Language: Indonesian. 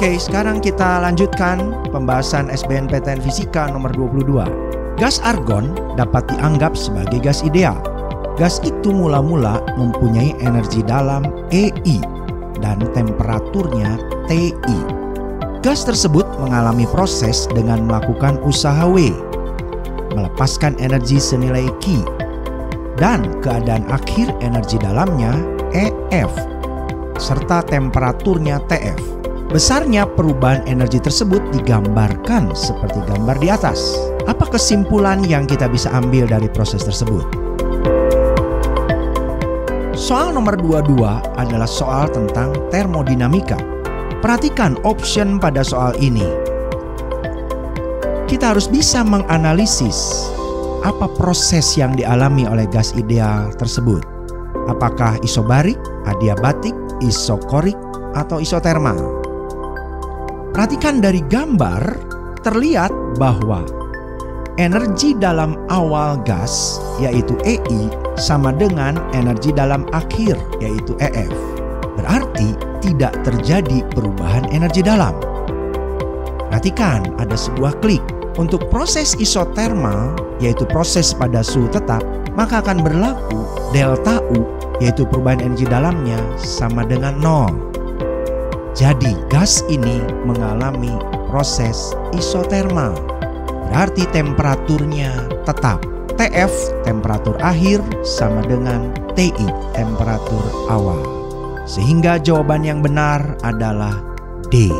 Oke, sekarang kita lanjutkan pembahasan SBNPTN Fisika nomor 22. Gas argon dapat dianggap sebagai gas ideal. Gas itu mula-mula mempunyai energi dalam EI dan temperaturnya TI. Gas tersebut mengalami proses dengan melakukan usaha W, melepaskan energi senilai Q, dan keadaan akhir energi dalamnya EF, serta temperaturnya TF. Besarnya perubahan energi tersebut digambarkan seperti gambar di atas. Apa kesimpulan yang kita bisa ambil dari proses tersebut? Soal nomor 22 adalah soal tentang termodinamika. Perhatikan option pada soal ini. Kita harus bisa menganalisis apa proses yang dialami oleh gas ideal tersebut. Apakah isobarik, adiabatik, isokorik, atau isotermal? Perhatikan dari gambar, terlihat bahwa energi dalam awal gas yaitu EI sama dengan energi dalam akhir yaitu EF. Berarti tidak terjadi perubahan energi dalam. Perhatikan ada sebuah klik. Untuk proses isotermal yaitu proses pada suhu tetap maka akan berlaku delta U yaitu perubahan energi dalamnya sama dengan nol. Jadi gas ini mengalami proses isotermal. Berarti temperaturnya tetap. TF temperatur akhir sama dengan TI temperatur awal. Sehingga jawaban yang benar adalah D.